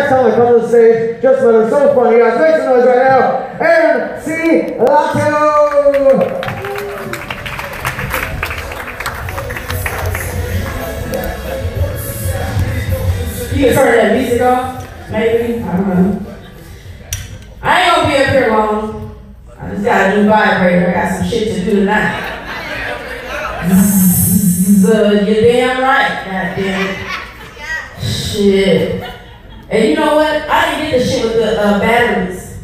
last time I come to the stage, just they're so funny. Guys, make some noise right now. Aaron C. Lato. You turn that music off, maybe. I don't know. I ain't gonna be up here long. I just got a new vibrator. I got some shit to do tonight. Zzz, you damn right, goddamn. Shit. And you know what? I didn't get the shit with the uh, batteries.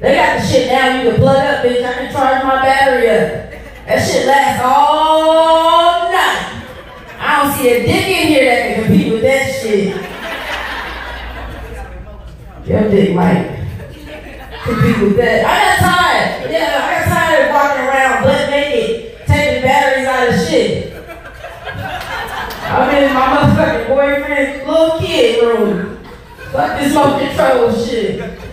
They got the shit now you can plug up, bitch. I can charge my battery up. That shit lasts all night. I don't see a dick in here that can compete with that shit. Your dick might compete with that. I got tired. Yeah, I got tired of walking around butt naked, taking batteries out of shit. I'm in my motherfucking boyfriend's little kid room. Fuck this smoke control shit.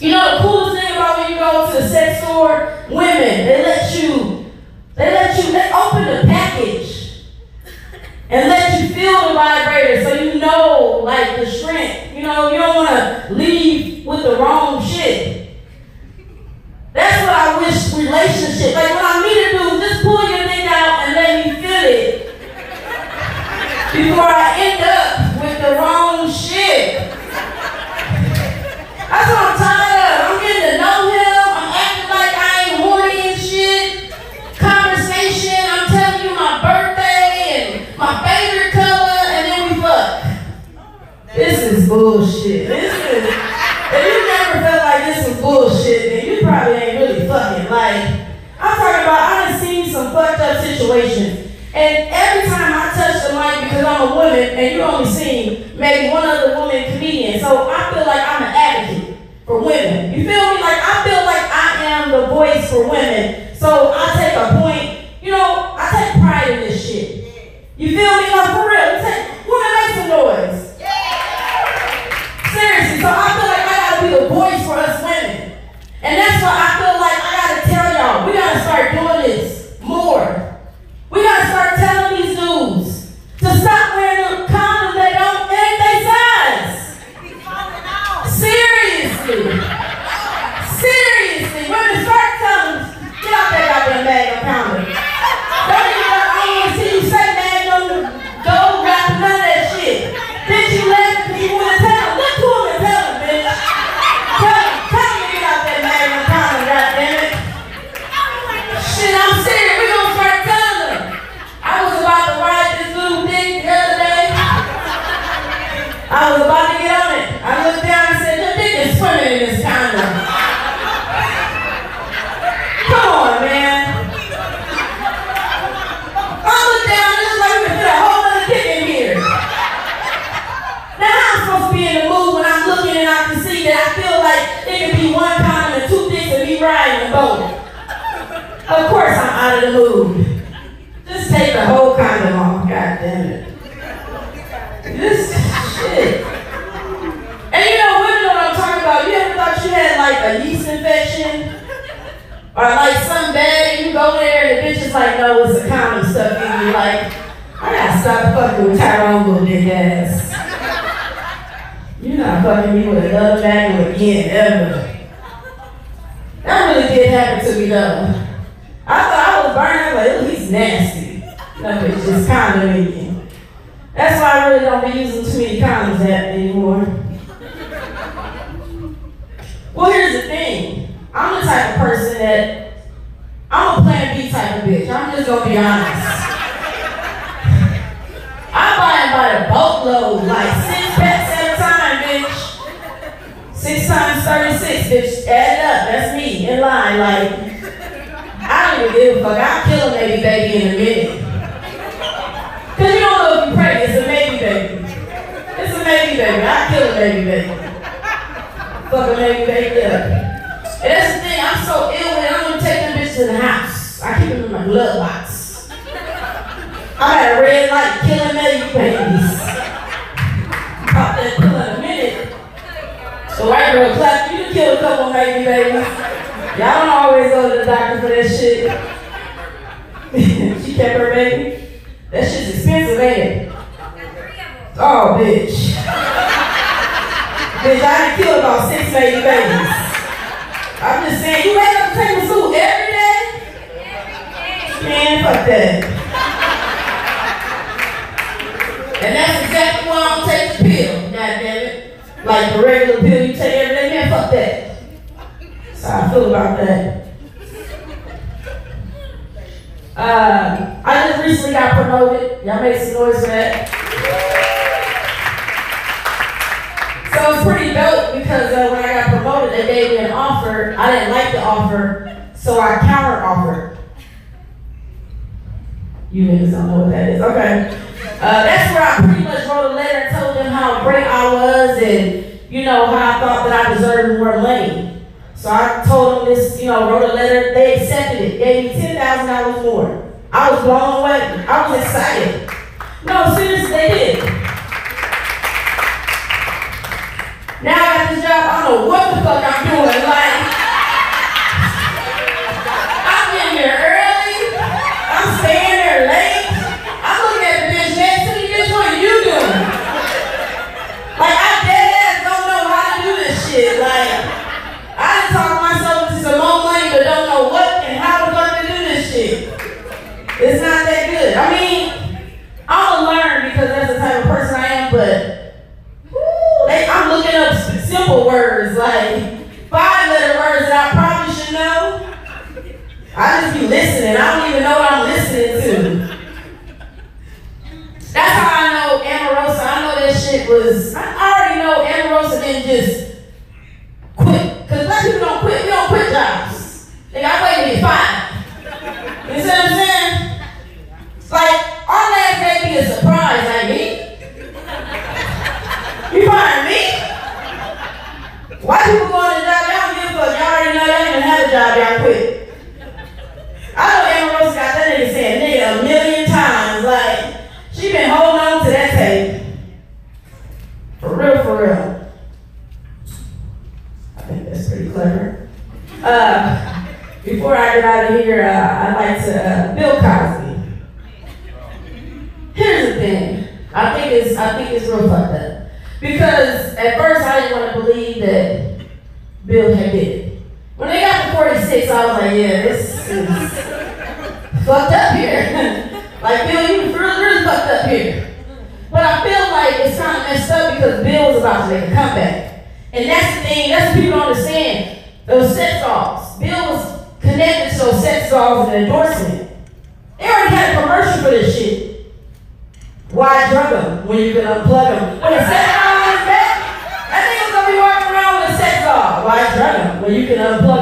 You know the coolest thing about when you go to the sex store? Women, they let you, they let you, they open the package and let you feel the vibrator so you know like the strength. You know, you don't want to leave with the wrong shit. That's what I wish relationship. Like what I need to do, just pull your thing out and let me feel it. Before I end up with the wrong shit. That's what I'm tired of. I'm getting to know him. I'm acting like I ain't horny and shit. Conversation, I'm telling you my birthday and my favorite color, and then we fuck. This is bullshit. This is. If you never felt like this was bullshit, then you probably ain't really fucking. Like, I'm talking about, I done seen some fucked up situations. And every time I touch the mic, because I'm a woman, and you only seen maybe one other woman comedian, so I feel like I'm an advocate for women. You feel me? Like, I feel like I am the voice for women. So I take a point, you know, I take pride in this shit. You feel me? Like, for real. You take, women, make some noise. Seriously, so I feel like I gotta the voice for us women. And that's why I feel like I gotta tell y'all, we gotta start Of course I'm out of the mood. Just take the whole condom off, god damn it. This shit. And you know, women know what I'm talking about. You ever thought you had like a yeast infection? Or like something bad you go there and the bitch is like, no, it's a condom stuff in you. Like, I gotta stop fucking with Tyrone little dick ass. You're not fucking me with another magnum again, ever. That really did happen to me though. I thought I was burning, like, oh, he's nasty. No, it's just condom in you. That's why I really don't be using too many condoms that anymore. Well, here's the thing. I'm the type of person that I'm a plan B type of bitch. I'm just gonna be honest. I buy by the boatload, like Six times 36, bitch. Add it up. That's me in line. Like, I don't even give a fuck. I'll kill a baby baby in a minute. Cause you don't know if you're pregnant. It's a baby baby. It's a baby baby. I'll kill a baby baby. Fuck a baby baby up. And that's the thing. I'm so ill it. I'm gonna take them bitches to the house. I keep them in my glove box. I got a red light killing baby babies. Pop that pill in a minute. Girl clap, you can kill a couple baby babies. Y'all don't always go to the doctor for that shit. she kept her baby. That shit's expensive, ain't it? Oh, bitch. bitch, I done killed about six baby babies. I'm just saying, you wake up to take a suit every day? Man, fuck that. And that's exactly why I'm taking the pill, God damn it. Like the regular pill you take every day, man, fuck that. That's how I feel about that. Uh, I just recently got promoted. Y'all make some noise for that. So it's pretty dope because uh, when I got promoted, they gave me an offer. I didn't like the offer, so I counter offered. You niggas don't know what that is. Okay. Uh, that's where I pretty much wrote a letter and, you know, how I thought that I deserved more money. So I told them this, you know, wrote a letter. They accepted it, gave me $10,000 more. I was blown away. I was excited. No, seriously, they did. Now I got this job, I don't know what the fuck I'm doing. Like, was. I already know Omarosa didn't just quit. Cause black people don't quit. We don't quit jobs. They got waiting to be five. You see what I'm saying? Like, our last baby is a surprise, ain't me? You firing me? Why people going to job? Y'all don't give a fuck. Y'all already know y'all even have a job. Y'all quit. I know Uh, before I get out of here, uh, I'd like to, uh, Bill Cosby. Here's the thing. I think it's I think it's real fucked up. Because at first I didn't want to believe that Bill had did it. When they got to 46, I was like, yeah, this is fucked up And that's the thing, that's what people don't understand. Those sex dolls. Bill was connected to those sex dolls and endorsement. They already had a commercial for this shit. Why drug them when you can unplug them? When the sex doll is back, that nigga's gonna be walking around with a sex doll. Why drug them when you can unplug